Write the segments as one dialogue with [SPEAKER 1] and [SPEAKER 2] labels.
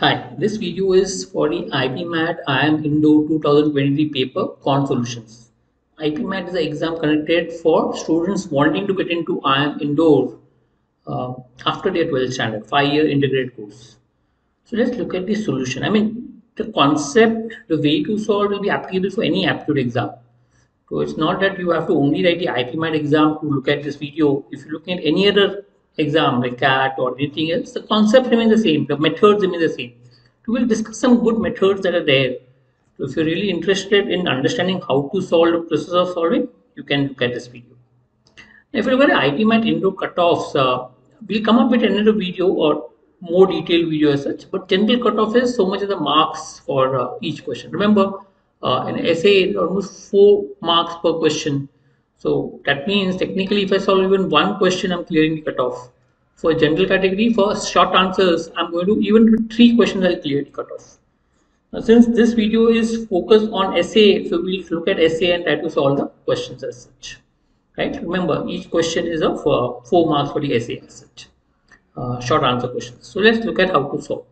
[SPEAKER 1] Hi, this video is for the IPMAT IIM Indore 2023 paper Quant Solutions. IPMAT is an exam conducted for students wanting to get into IIM Indore uh, after their 12th standard, five-year integrated course. So let's look at the solution. I mean, the concept, the way to solve will be applicable for any aptitude exam. So it's not that you have to only write the IPMAT exam to look at this video. If you're looking at any other exam like CAT or anything else, the concept remains the same, the methods remain the same. We will discuss some good methods that are there. So if you're really interested in understanding how to solve the process of solving, you can look at this video. If you look at IPMAT Indore cutoffs, uh, we'll come up with another video or more detailed video as such, but general cutoff is so much of the marks for uh, each question. Remember, uh, an SA almost four marks per question so that means technically if I solve even one question, I'm clearing the cutoff. For general category, for short answers, I'm going to even three questions, I'll clear the cutoff. Now, since this video is focused on SA, so we'll look at SA and try to solve the questions as such. Right? Remember, each question is of uh, four marks for the SA as such. Uh, short answer questions. So let's look at how to solve.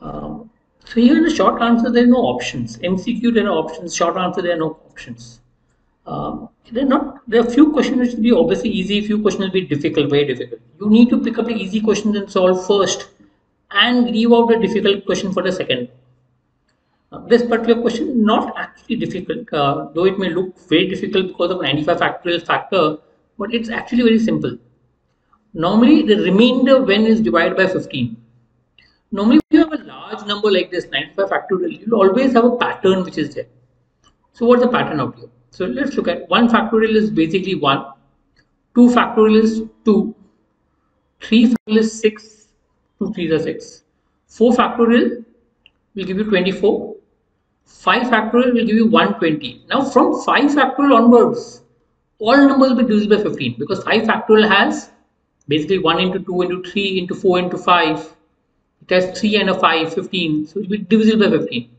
[SPEAKER 1] Um, so here in the short answer, there are no options. MCQ, there are options. Short answer, there are no options. Um, they're not. There are few questions which will be obviously easy. Few questions will be difficult, very difficult. You need to pick up the easy questions and solve first, and leave out the difficult question for the second. Uh, this particular question not actually difficult, uh, though it may look very difficult because of 95 factorial factor, but it's actually very simple. Normally, the remainder when is divided by 15. Normally, if you have a large number like this, 95 factorial, you'll always have a pattern which is there. So, what's the pattern out here? So let's look at 1 factorial is basically 1, 2 factorial is 2, 3 factorial is 6, 2 3 is 6, 4 factorial will give you 24, 5 factorial will give you 120. Now from 5 factorial onwards, all numbers will be divisible by 15 because 5 factorial has basically 1 into 2 into 3 into 4 into 5. It has 3 and a 5, 15. So it will be divisible by 15.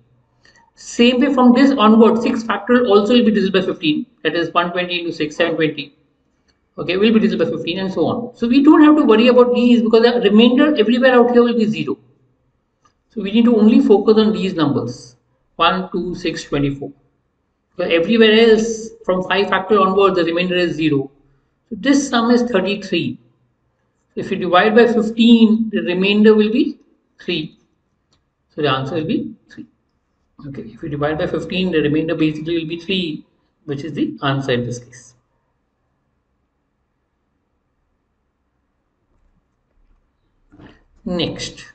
[SPEAKER 1] Same way from this onward, 6 factorial also will be divisible by 15. That is 120 into 6, 720. Okay, will be divisible by 15 and so on. So we don't have to worry about these because the remainder everywhere out here will be 0. So we need to only focus on these numbers. 1, 2, 6, 24. But everywhere else from 5 factorial onward the remainder is 0. So this sum is 33. If you divide by 15, the remainder will be 3. So the answer will be 3. Okay, if you divide by 15, the remainder basically will be 3, which is the answer in this case. Next,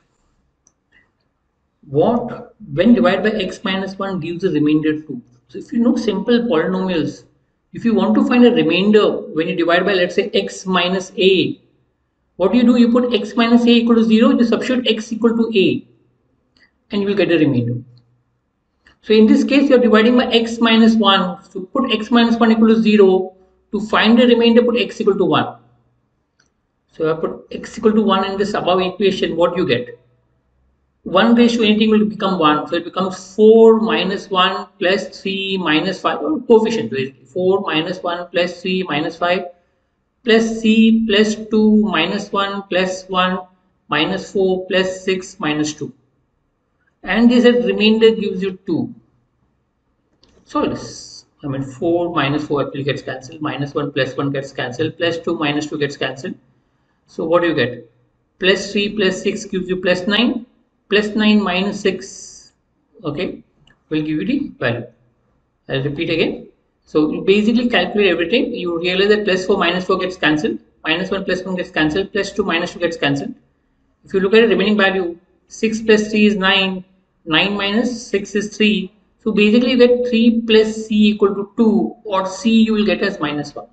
[SPEAKER 1] what when divided by x minus 1 gives a remainder 2. So if you know simple polynomials, if you want to find a remainder when you divide by let's say x minus a, what do you do? You put x minus a equal to 0, you substitute x equal to a and you will get a remainder. So in this case, you're dividing by x minus 1. So put x minus 1 equal to 0. To find the remainder, put x equal to 1. So I put x equal to 1 in this above equation. What do you get? 1 raised to anything will become 1. So it becomes 4 minus 1 plus 3 minus 5. Or coefficient basically. 4 minus 1 plus 3 minus 5 plus c plus 2 minus 1 plus 1 minus 4 plus 6 minus 2 and this remainder gives you 2 so this I mean 4 minus 4 actually gets cancelled. Minus 1 plus 1 gets cancelled. Plus 2 minus 2 gets cancelled. So what do you get? Plus 3 plus 6 gives you plus 9 plus 9 minus 6 okay will give you the value. I'll repeat again. So you basically calculate everything. You realize that plus 4 minus 4 gets cancelled. Minus 1 plus 1 gets cancelled. Plus 2 minus 2 gets cancelled. If you look at the remaining value 6 plus 3 is 9 9 minus 6 is 3. So basically you get 3 plus c equal to 2 or c you will get as minus 1.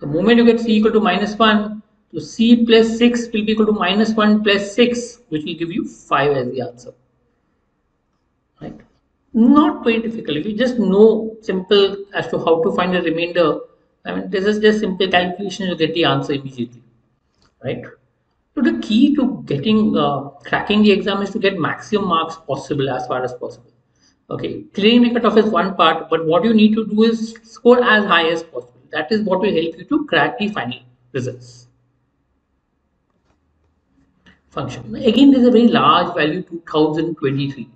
[SPEAKER 1] The moment you get c equal to minus 1, so c plus 6 will be equal to minus 1 plus 6 which will give you 5 as the answer. Right? Not very difficult. If you just know simple as to how to find the remainder, I mean this is just simple calculation you get the answer immediately. Right? So the key to getting uh, cracking the exam is to get maximum marks possible as far as possible. Okay, clearing the cutoff is one part, but what you need to do is score as high as possible. That is what will help you to crack the final results. function. Again, there's a very large value 2023.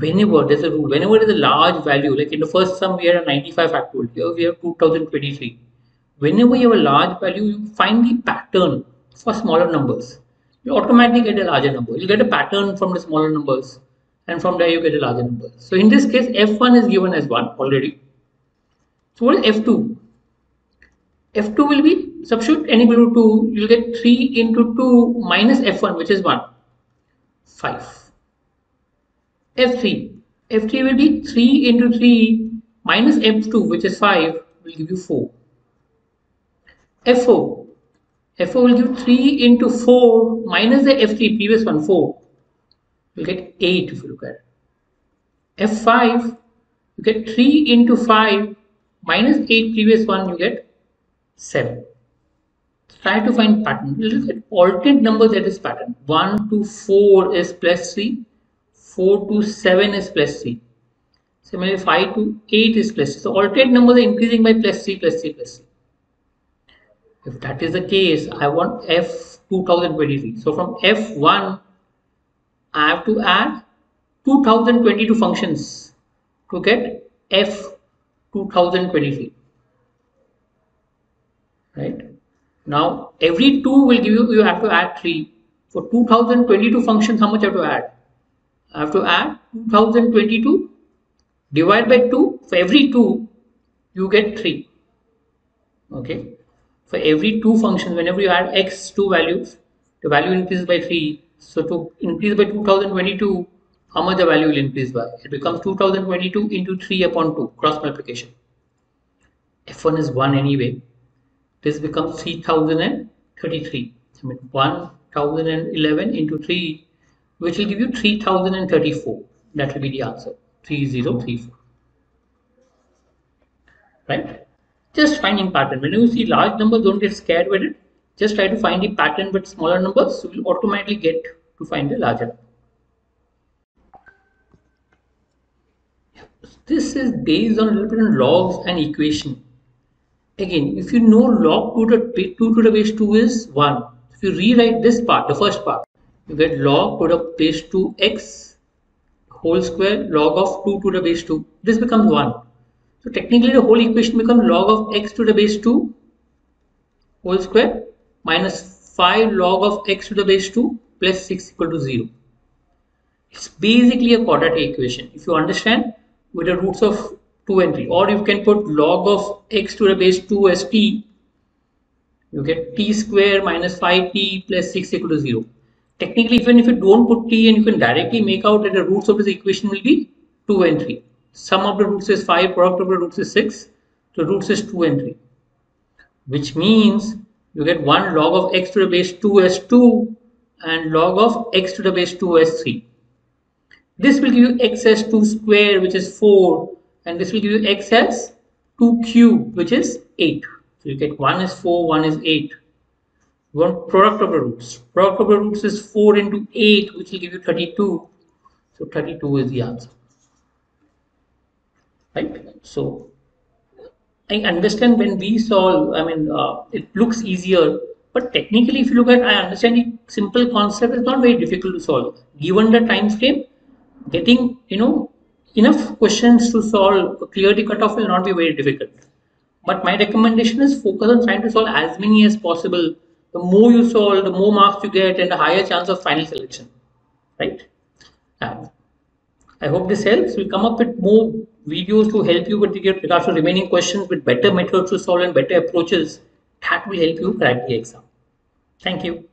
[SPEAKER 1] Whenever there's a rule, whenever there's a large value, like in the first sum we had a 95 factorial, here we have 2023. Whenever you have a large value, you find the pattern for smaller numbers. You automatically get a larger number. You get a pattern from the smaller numbers and from there you get a larger number. So in this case, F1 is given as 1 already. So what is F2? F2 will be substitute n equal to 2, you'll get 3 into 2 minus F1 which is 1, 5. F3, F3 will be 3 into 3 minus F2 which is 5 will give you 4. F4, F4 will give 3 into 4 minus the F3 previous one 4 you get 8 if you look at it. F5, you get 3 into 5 minus 8 previous one, you get 7. Try to find pattern. You Look at alternate numbers that is pattern. 1 to 4 is plus 3, 4 to 7 is plus 3. Similarly, 5 to 8 is plus 3. So alternate numbers are increasing by plus 3, plus 3, plus 3. If that is the case, I want F 2023. So from F1 I have to add 2022 functions to get f 2023 right? Now every 2 will give you you have to add 3 for 2022 functions how much I have to add? I have to add 2022 divided by 2 for every 2 you get 3 okay for every 2 functions whenever you add x two values the value increases by 3 so to increase by 2022, how much the value will increase by? It becomes 2022 into 3 upon 2, cross multiplication. F1 is 1 anyway. This becomes 3033. I mean 1011 into 3, which will give you 3034. That will be the answer. 3034. Right? Just finding pattern. When you see large numbers, don't get scared with it just try to find the pattern with smaller numbers, so we'll automatically get to find the larger. This is based on on logs and equation. Again, if you know log 2 to, the, 2 to the base 2 is 1. If you rewrite this part, the first part, you get log to the base 2 x whole square log of 2 to the base 2. This becomes 1. So technically the whole equation becomes log of x to the base 2 whole square minus 5 log of x to the base 2 plus 6 equal to 0. It's basically a quadratic equation. If you understand with the roots of 2 and 3 or you can put log of x to the base 2 as t you get t square minus 5t plus 6 equal to 0. Technically even if you don't put t and you can directly make out that the roots of this equation will be 2 and 3. Sum of the roots is 5, product of the roots is 6, the roots is 2 and 3. Which means you get 1 log of x to the base 2 as 2 and log of x to the base 2 as 3. This will give you x as 2 square which is 4 and this will give you x as 2 cube which is 8. So you get 1 is 4, 1 is 8. You want product of the roots. Product of the roots is 4 into 8 which will give you 32. So 32 is the answer. Right? So I understand when we solve, I mean, uh, it looks easier, but technically, if you look at, I understand the simple concept is not very difficult to solve. Given the time frame, getting, you know, enough questions to solve, clear the cutoff will not be very difficult. But my recommendation is focus on trying to solve as many as possible. The more you solve, the more marks you get and the higher chance of final selection, right? I hope this helps. We'll come up with more videos to help you with regards to remaining questions with better methods to solve and better approaches that will help you crack the exam. Thank you.